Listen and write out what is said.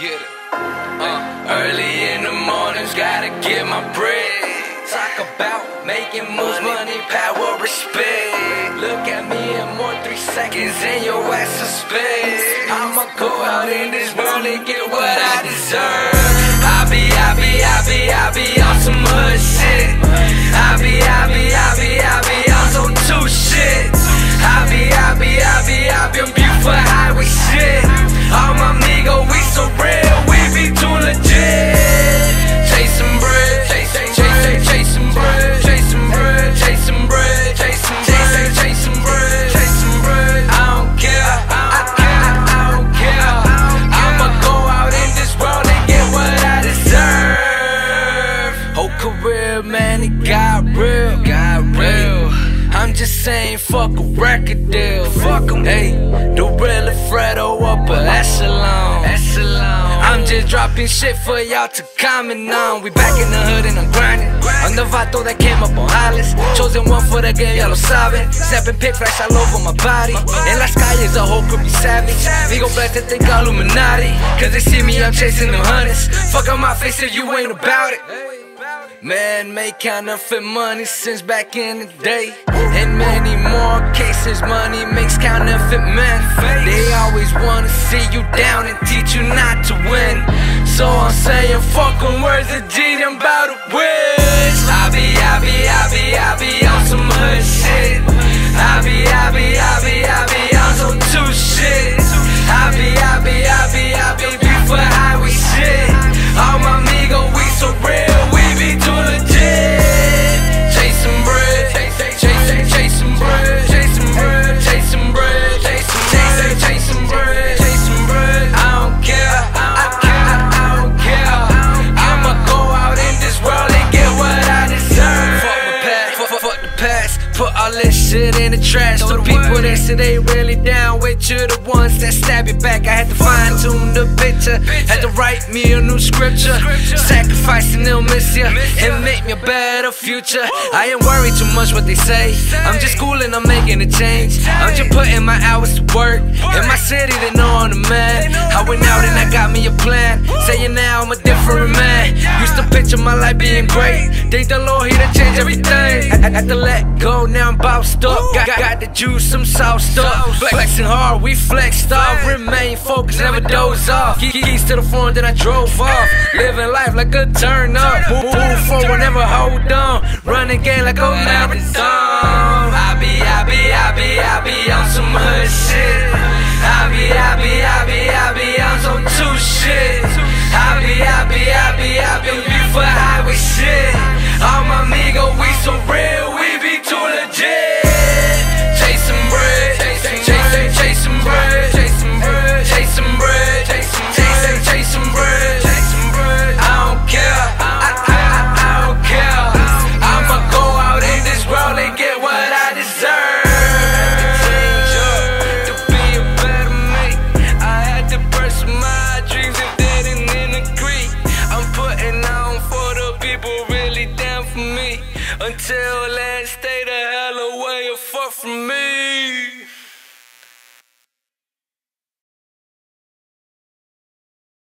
get it. Uh, early in the mornings, gotta get my bread. Talk about making moves, money, power, respect. Look at me in more three seconds, and your ass suspect. I'ma go out in this world and get what I deserve. I be, I be, I be, I be on some hood shit. I be, I be, I be, Just fuck a record deal. Fuck 'em. Hey, the real Fredo upper echelon. echelon. I'm just dropping shit for y'all to comment on. We back in the hood and I'm grinding. I'm the vato that came up on Hollis. Chosen one for the game, ya lo saben. Snapping pick flash all over my body. En las calles, a whole crew be savage. Digo black to think Illuminati. Cause they see me, I'm chasing them hundreds. Fuck on my face if you ain't about it. Man, make counterfeit money since back in the day. In many more cases, money makes counterfeit men. They always wanna see you down and teach you not to win. So I'm saying, fuck where's the G? I'm about to wish. Put all this shit in the trash. The people that say they really down with you, the ones that stab you back. I had to fine tune the picture, had to write me a new scripture. Sacrificing, they'll miss you and make me a better future. I ain't worried too much what they say. I'm just cool and I'm making a change. I'm just putting my hours to work. In my city, they know I'm the man. I went out and I got me a plan. Saying now I'm a picture my life being great. Thank the Lord, He done changed everything. I had to let go, now I'm bounced up. Got, got the juice, I'm sauced up. Flexing hard, we flexed off. Remain focused, never doze off. Key- Keys to the phone, then I drove off. Living life like a turn up. Move, move forward, never hold on. Running game like a marathon. Until then, stay the hell away and fuck from me.